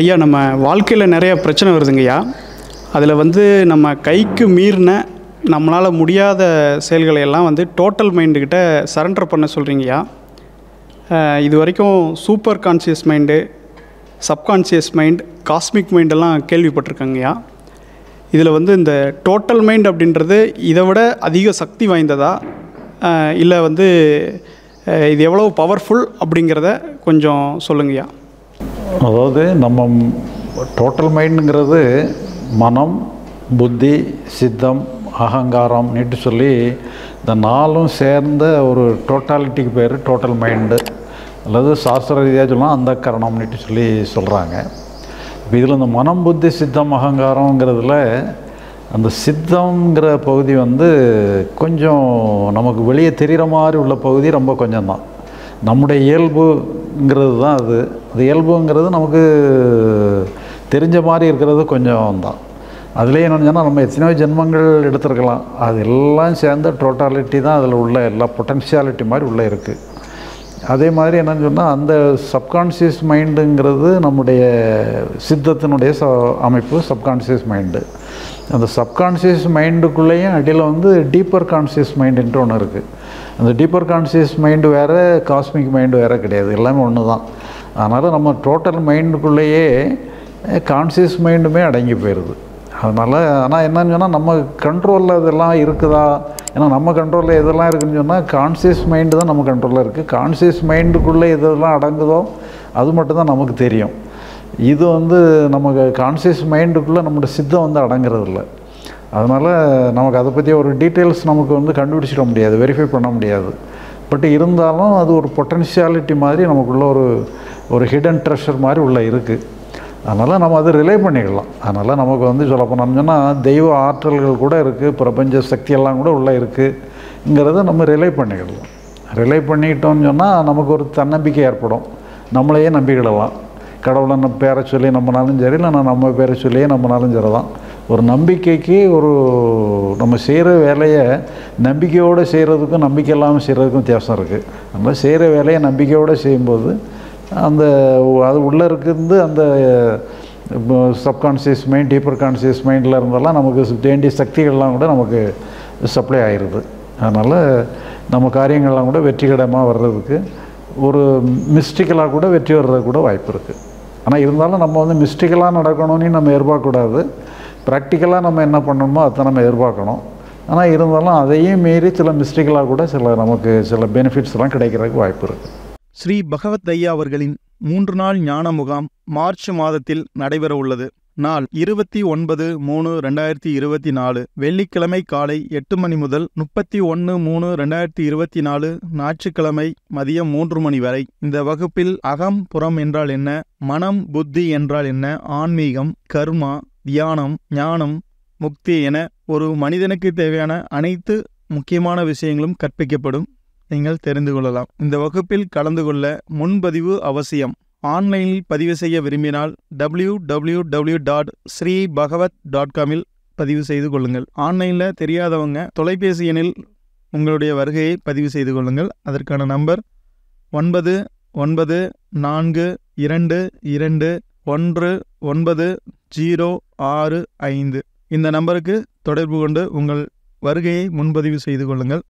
ஐயா நம்ம வாழ்க்கையில் நிறைய பிரச்சனை வருதுங்கய்யா. அதில் வந்து நம்ம கைக்கு மீறின நம்மளால் முடியாத செயல்களை எல்லாம் வந்து டோட்டல் மைண்டுக்கிட்ட சரண்டர் பண்ண சொல்கிறீங்கய்யா இது வரைக்கும் super conscious mind subconscious mind cosmic மைண்டெல்லாம் கேள்விப்பட்டிருக்கேங்கய்யா. இதில் வந்து இந்த டோட்டல் மைண்ட் அப்படின்றது இதை விட அதிக சக்தி வாய்ந்ததா? இல்லை வந்து இது எவ்வளோ பவர்ஃபுல் அப்படிங்கிறத கொஞ்சம் சொல்லுங்கய்யா. அதாவது நம்ம டோட்டல் மைண்டுங்கிறது மனம் புத்தி சித்தம் அகங்காரம் நீட்டு சொல்லி இந்த நாலும் சேர்ந்த ஒரு டோட்டாலிட்டிக்கு பேர் டோட்டல் மைண்டு அல்லது சாஸ்திர ரீதியாக சொல்லலாம் அந்த கரணம்னுட்டு சொல்லி சொல்கிறாங்க இப்போ இதில் இந்த மனம் புத்தி சித்தம் அகங்காரங்கிறதுல அந்த சித்தம்ங்கிற பகுதி வந்து கொஞ்சம் நமக்கு வெளியே தெரிகிற மாதிரி உள்ள பகுதி ரொம்ப கொஞ்சம் தான் நம்முடைய இயல்புங்கிறது தான் அது. அது இயல்புங்கிறது நமக்கு தெரிஞ்ச மாதிரி இருக்கிறது கொஞ்சம் தான். அதுலேயே என்னென்னு சொன்னால் நம்ம எத்தனையோ ஜென்மங்கள் எடுத்திருக்கலாம். அது எல்லாம் சேர்ந்த டோட்டாலிட்டி தான் அதில் உள்ள எல்லா பொட்டன்ஷியாலிட்டி மாதிரி உள்ளே இருக்குது அதே மாதிரி என்னன்னு சொன்னால் அந்த சப்கான்ஷியஸ் மைண்டுங்கிறது நம்முடைய சித்தத்தினுடைய ச அமைப்பு சப்கான்ஷியஸ் மைண்டு அந்த சப்கான்ஷியஸ் மைண்டுக்குள்ளேயும் அடியில் வந்து டீப்பர் கான்ஷியஸ் மைண்டுன்ட்டு ஒன்று இருக்குது அந்த டீப்பர் கான்ஷியஸ் மைண்டு வேறு காஸ்மிக் மைண்டு வேறு கிடையாது. எல்லாமே ஒன்று தான் அதனால் நம்ம டோட்டல் மைண்டுக்குள்ளேயே கான்ஷியஸ் மைண்டுமே அடங்கி போயிடுது அதனால் ஆனால் என்னன்னு சொன்னால் நம்ம கண்ட்ரோலில் இதெல்லாம் இருக்குதா? ஏன்னா நம்ம கண்ட்ரோலில் எதெல்லாம் இருக்குதுன்னு சொன்னால் கான்சியஸ் மைண்டு தான் நம்ம கண்ட்ரோலில் இருக்குது கான்சியஸ் மைண்டுக்குள்ளே எதெல்லாம் அடங்குதோ அது மட்டும் தான் நமக்கு தெரியும். இது வந்து நமக்கு கான்சியஸ் மைண்டுக்குள்ளே நம்மளோட சித்தம் வந்து அடங்குறது இல்லை. அதனால் நமக்கு அதை பற்றி ஒரு டீட்டெயில்ஸ் நமக்கு வந்து கண்டுபிடிச்சிட முடியாது வெரிஃபை பண்ண முடியாது. பட் இருந்தாலும் அது ஒரு பொட்டன்ஷியாலிட்டி மாதிரி நமக்குள்ள ஒரு ஒரு ஹிடன் ட்ரெஷர் மாதிரி உள்ளே இருக்குது அதனால் நம்ம அதை ரிலே பண்ணிக்கலாம். அதனால் நமக்கு வந்து சொல்ல போனோம்னா தெய்வ ஆற்றல்கள் கூட இருக்குது பிரபஞ்ச சக்தியெல்லாம் கூட உள்ளே இருக்குங்கிறத நம்ம ரிலே பண்ணிக்கலாம். ரிலே பண்ணிக்கிட்டோம்னு சொன்னால் நமக்கு ஒரு தன்னம்பிக்கை ஏற்படும். நம்மளையே நம்பிக்கிடலாம் கடவுளை நம்ம பேரை சொல்லி நம்மனாலும் சரி இல்லைனா நம்ம பேரை சொல்லியே நம்மனாலும் சரி தான். ஒரு நம்பிக்கைக்கு ஒரு நம்ம செய்கிற வேலையை நம்பிக்கையோடு செய்கிறதுக்கும் நம்பிக்கை இல்லாமல் செய்கிறதுக்கும் வித்தியாசம் இருக்குது நம்ம செய்கிற வேலையை நம்பிக்கையோடு செய்யும்போது அந்த அது உள்ளே இருக்குது அந்த சப்கான்ஷியஸ் மைண்ட் டீப்பர் கான்ஷியஸ் மைண்டில் இருந்தெல்லாம் நமக்கு வேண்டிய சக்திகள்லாம் கூட நமக்கு சப்ளை ஆயிடுது அதனால் நம்ம காரியங்கள்லாம் கூட வெற்றிகரமாக வர்றதுக்கு ஒரு மிஸ்டிக்கலாக கூட வெற்றி வர்றது கூட வாய்ப்பு இருக்குது ஆனால் இருந்தாலும் நம்ம வந்து மிஸ்டிக்கலாக நடக்கணும்னு நம்ம எதிர்பார்க்கக்கூடாது. ப்ராக்டிக்கலாக நம்ம என்ன பண்ணணுமோ அதை நம்ம எதிர்பார்க்கணும். ஆனால் இருந்தாலும் அதையும் மீறி சில மிஸ்டிக்கலாக கூட சில நமக்கு சில பெனிஃபிட்ஸ்லாம் கிடைக்கிறதுக்கு வாய்ப்பு இருக்குது ஸ்ரீ பகவத் ஐயா அவர்களின் மூன்று நாள் ஞான முகாம் மார்ச் மாதத்தில் நடைபெறவுள்ளது நாள் இருபத்தி ஒன்பது மூணு ரெண்டாயிரத்தி இருபத்தி நாலு. வெள்ளிக்கிழமை காலை எட்டு மணி முதல் முப்பத்தி ஒன்று மூணு ரெண்டாயிரத்தி இருபத்தி நாலு ஞாயிற்றுக்கிழமை மதியம் மூன்று மணி வரை. இந்த வகுப்பில் அகம் புறம் என்றால் என்ன மனம் புத்தி என்றால் என்ன ஆன்மீகம் கர்மா தியானம் ஞானம் முக்தி என ஒரு மனிதனுக்கு தேவையான அனைத்து முக்கியமான விஷயங்களும் கற்பிக்கப்படும். நீங்கள் தெரிந்து கொள்ளலாம். இந்த வகுப்பில் கலந்து கொள்ள முன்பதிவு அவசியம். ஆன்லைனில் பதிவு செய்ய விரும்பினால் W W W dot Sri Bhagavat dot காமில் பதிவு செய்து கொள்ளுங்கள். ஆன்லைனில் தெரியாதவங்க தொலைபேசி எண்ணில் உங்களுடைய வருகையை பதிவு செய்து கொள்ளுங்கள். அதற்கான நம்பர் ஒன்பது ஒன்பது நான்கு இரண்டு இரண்டு ஒன்று ஒன்பது ஜீரோ ஆறு ஐந்து. இந்த நம்பருக்கு தொடர்பு கொண்டு உங்கள் வருகையை முன்பதிவு செய்து கொள்ளுங்கள்.